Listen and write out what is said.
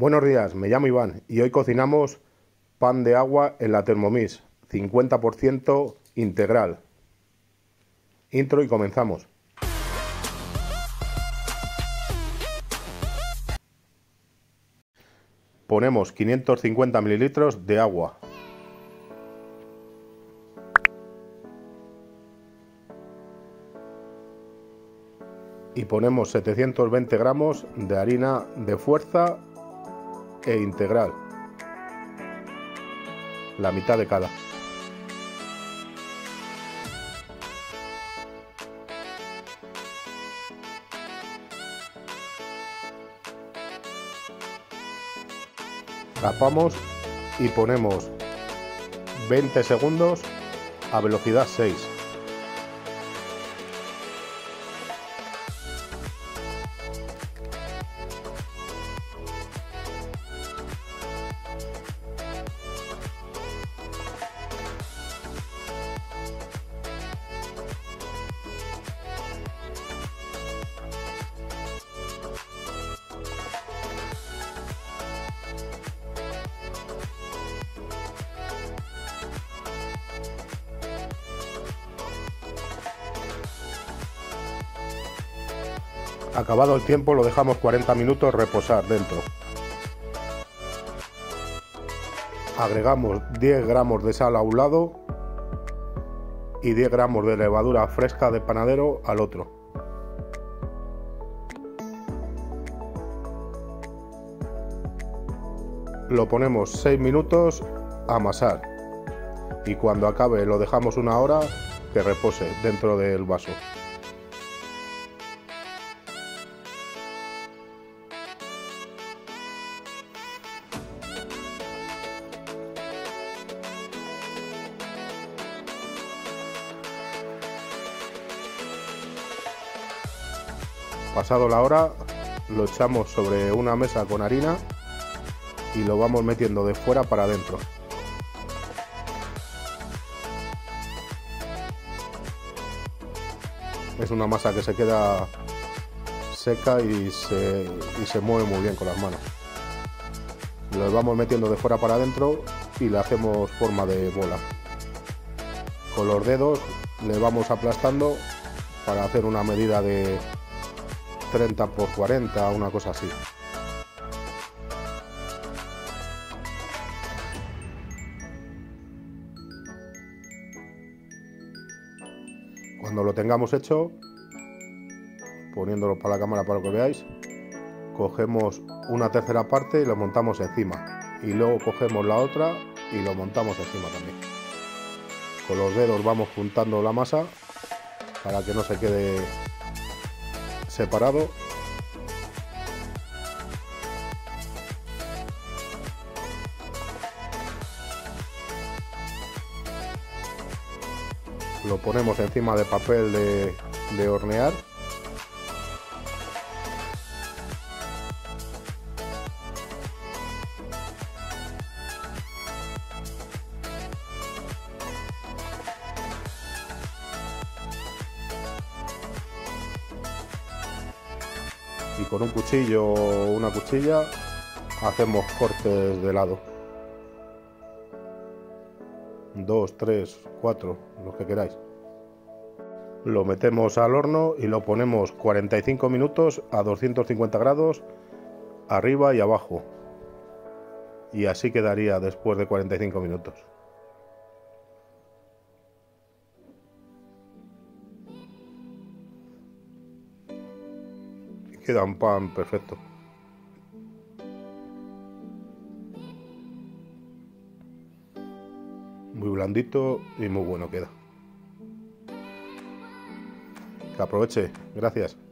Buenos días, me llamo Iván y hoy cocinamos pan de agua en la Thermomix, 50% integral. Intro y comenzamos. Ponemos 550 mililitros de agua. Y ponemos 720 gramos de harina de fuerza e integral. La mitad de cada. Tapamos y ponemos 20 segundos a velocidad 6. Acabado el tiempo lo dejamos 40 minutos reposar dentro. Agregamos 10 gramos de sal a un lado y 10 gramos de levadura fresca de panadero al otro. Lo ponemos 6 minutos a amasar y cuando acabe lo dejamos una hora que repose dentro del vaso. Pasado la hora lo echamos sobre una mesa con harina y lo vamos metiendo de fuera para adentro. Es una masa que se queda seca y se, y se mueve muy bien con las manos. Lo vamos metiendo de fuera para adentro y le hacemos forma de bola. Con los dedos le vamos aplastando para hacer una medida de 30 por 40, una cosa así. Cuando lo tengamos hecho, poniéndolo para la cámara para que veáis, cogemos una tercera parte y lo montamos encima. Y luego cogemos la otra y lo montamos encima también. Con los dedos vamos juntando la masa para que no se quede separado. Lo ponemos encima de papel de, hornear y con un cuchillo o una cuchilla hacemos cortes de lado. Dos, tres, cuatro, los que queráis. Lo metemos al horno y lo ponemos 45 minutos a 250 grados arriba y abajo. Y así quedaría después de 45 minutos. Queda un pan perfecto. Muy blandito y muy bueno queda. Que aproveche. Gracias.